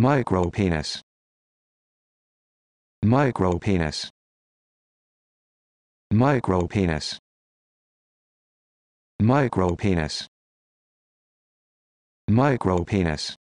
Micropenis. Micropenis. Micropenis. Micropenis. Micropenis.